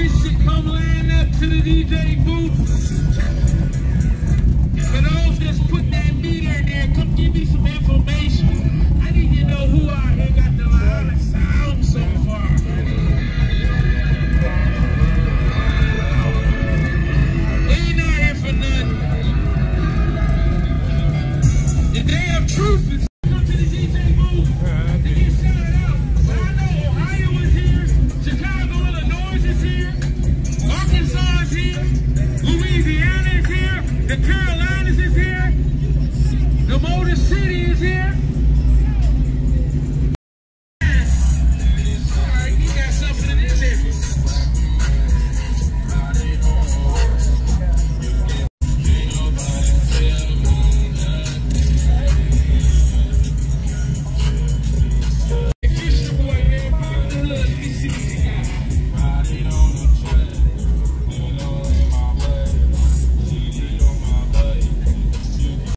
competition, come line up to the DJ booth. For those that's put that meter in there, come give me some information. I need to know who out here got the loudest sound so far. They not here for nothing. The day of truth is